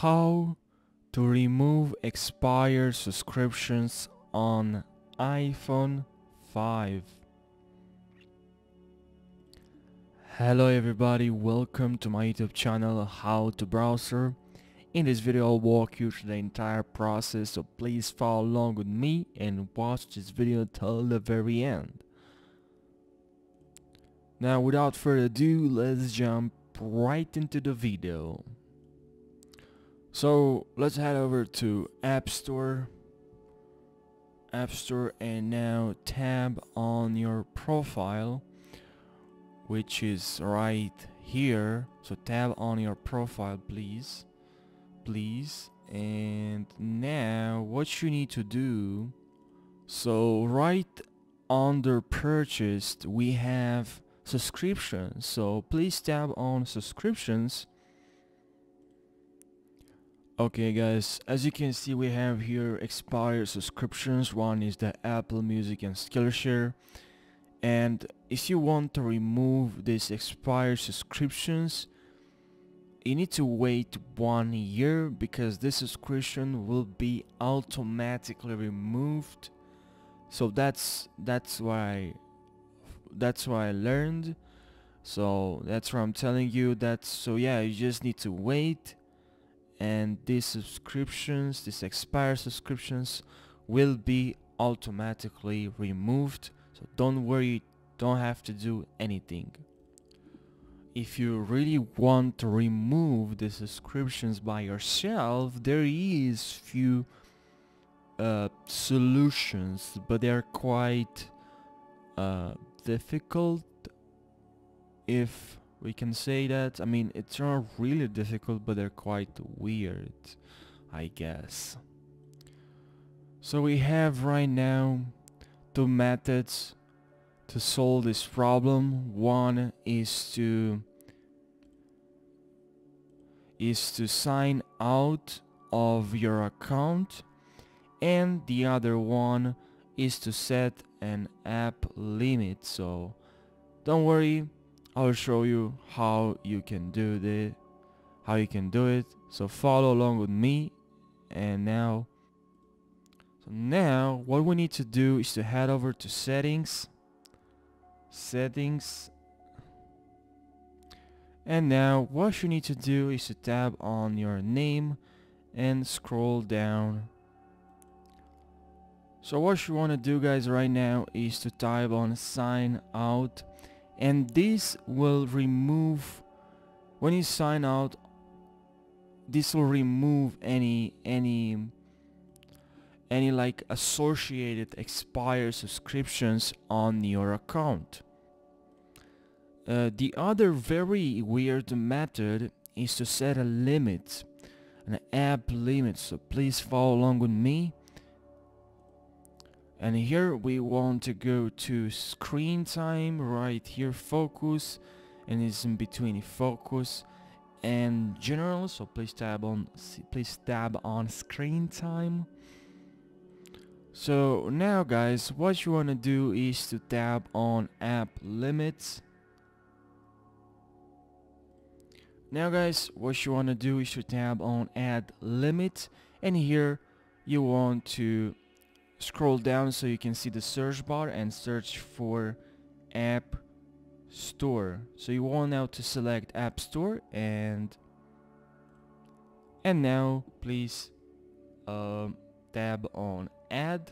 how to remove expired subscriptions on iPhone 5. Hello everybody, welcome to my YouTube channel How to Browser. In this video I'll walk you through the entire process so please follow along with me and watch this video till the very end. Now without further ado, let's jump right into the video. So let's head over to App Store. App Store and now tab on your profile which is right here. So tab on your profile please. Please. And now what you need to do so right under purchased we have subscriptions. So please tab on subscriptions okay guys as you can see we have here expired subscriptions. One is the Apple Music and Skillshare. And if you want to remove these expired subscriptions you need to wait one year because this subscription will be automatically removed. So that's that's why that's what I learned. So that's what I'm telling you. That so yeah you just need to wait and these subscriptions these expired subscriptions will be automatically removed. So don't worry don't have to do anything. If you really want to remove the subscriptions by yourself there is few uh, solutions but they're quite uh, difficult if we can say that I mean it's not really difficult but they're quite weird I guess so we have right now two methods to solve this problem. One is to is to sign out of your account and the other one is to set an app limit so don't worry I'll show you how you can do it how you can do it. So follow along with me. And now so now what we need to do is to head over to settings settings. And now what you need to do is to tab on your name and scroll down. So what you want to do guys right now is to type on sign out and this will remove when you sign out this will remove any any any like associated expired subscriptions on your account. Uh, the other very weird method is to set a limit, an app limit, so please follow along with me. And here we want to go to screen time, right here focus, and it's in between focus and general, so please tab on please tab on screen time so now guys, what you want to do is to tab on app limits. Now guys, what you want to do is to tab on add limit and here you want to scroll down so you can see the search bar and search for app store. So you want now to select app store and and now please um, tab on add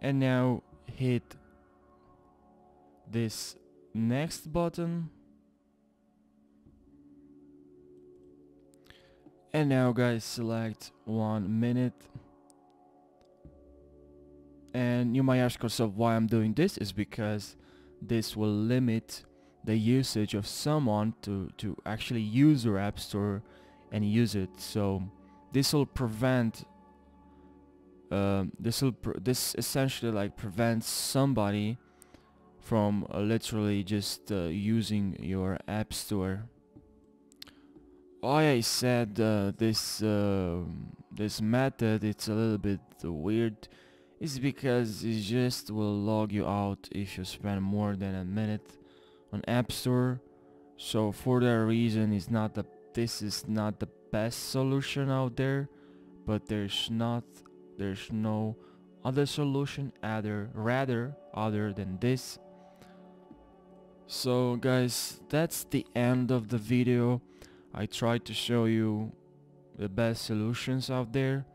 and now hit this next button and now guys select one minute. And you might ask yourself why I'm doing this is because this will limit the usage of someone to to actually use your app store and use it. So this will prevent um, this will this essentially like prevents somebody from uh, literally just uh, using your app store I said uh, this uh, this method it's a little bit weird is because it just will log you out if you spend more than a minute on app store. So for that reason it's not the this is not the best solution out there but there's not there's no other solution other rather other than this. So guys that's the end of the video I tried to show you the best solutions out there.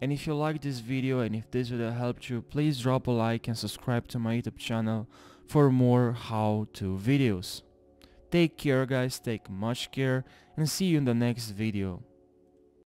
And if you like this video and if this video helped you please drop a like and subscribe to my youtube channel for more how-to videos. Take care guys. Take much care. And see you in the next video